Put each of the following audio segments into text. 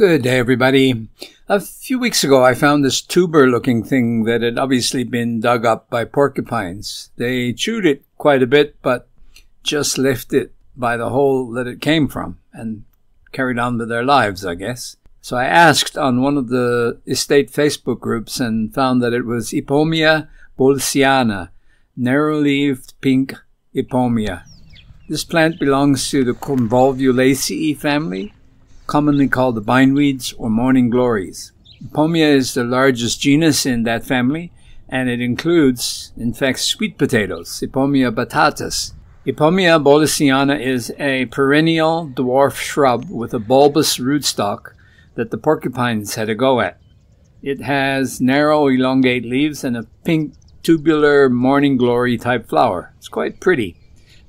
Good day, everybody. A few weeks ago, I found this tuber looking thing that had obviously been dug up by porcupines. They chewed it quite a bit, but just left it by the hole that it came from and carried on with their lives, I guess. So I asked on one of the estate Facebook groups and found that it was Ipomoea bolusiana, narrow-leaved pink Ipomoea. This plant belongs to the Convolvulaceae family commonly called the bindweeds or morning glories. Ipomoea is the largest genus in that family, and it includes, in fact, sweet potatoes, Ipomoea batatas. Ipomoea bolusiana is a perennial dwarf shrub with a bulbous rootstock that the porcupines had a go at. It has narrow, elongate leaves and a pink, tubular morning glory type flower. It's quite pretty.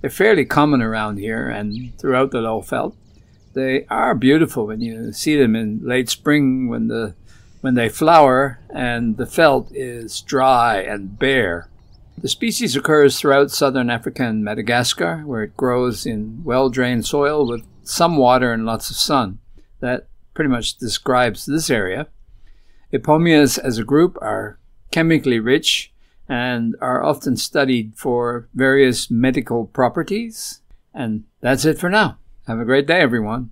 They're fairly common around here and throughout the low veld. They are beautiful when you see them in late spring when the when they flower and the veld is dry and bare. The species occurs throughout southern Africa and Madagascar, where it grows in well-drained soil with some water and lots of sun. That pretty much describes this area. Ipomoeas as a group are chemically rich and are often studied for various medical properties. And that's it for now. Have a great day, everyone.